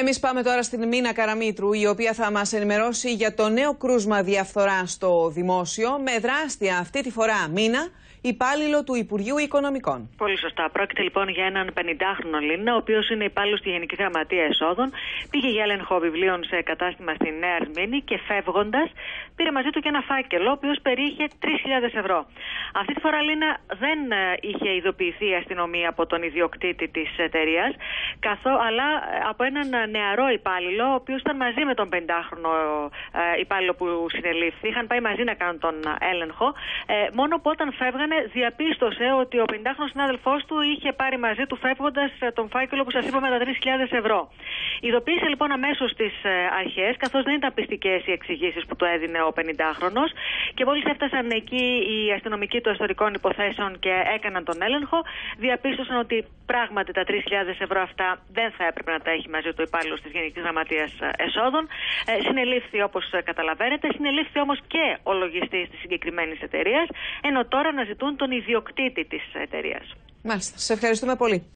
Εμείς πάμε τώρα στην Μίνα Καραμίτρου, η οποία θα μας ενημερώσει για το νέο κρούσμα διαφθορά στο δημόσιο, με δράστια αυτή τη φορά Μίνα, υπάλληλο του Υπουργείου Οικονομικών. Πολύ σωστά. Πρόκειται λοιπόν για έναν 50χρονο Λίνα, ο οποίος είναι υπάλληλος στη Γενική Γραμματεία Εσόδων. Πήγε για έλεγχο βιβλίων σε κατάστημα στη Νέα Αρμίνη και φεύγοντας πήρε μαζί του και ένα φάκελο, ο οποίος περιείχε 3.000 ευρώ. Αυτή τη φορά Λίνα δεν ε, είχε ειδοποιηθεί η αστυνομία από τον ιδιοκτήτη της εταιρείας, αλλά ε, από έναν νεαρό υπάλληλο, ο οποίος ήταν μαζί με τον 50χρονο ε, υπάλληλο που συνελήφθη. Είχαν πάει μαζί να κάνουν τον έλεγχο. Μόνο που όταν φεύγαν διαπίστωσε ότι ο 50χρονο συνάδελφός του είχε πάρει μαζί του φεύγοντας ε, τον φάκελο που σας είπα με τα 3.000 ευρώ. Ειδοποίησε λοιπόν αμέσως τις ε, αρχές, καθώς δεν ήταν πιστικές οι εξηγήσεις που του έδινε ο 50χρονο και μόλις έφτασαν εκεί οι αστυνομικοί των ιστορικών υποθέσεων και έκαναν τον έλεγχο, διαπίστωσαν ότι πράγματι τα 3.000 ευρώ αυτά δεν θα έπρεπε να τα έχει μαζί του υπάλληλος της Γενικής Γραμματείας ε, Εσόδων. Ε, συνελήφθη όπως καταλαβαίνετε, συνελήφθη όμως και ο λογιστής της συγκεκριμένης εταιρείας, ενώ τώρα αναζητούν τον ιδιοκτήτη της εταιρείας. Μάλιστα. Σε ευχαριστούμε πολύ.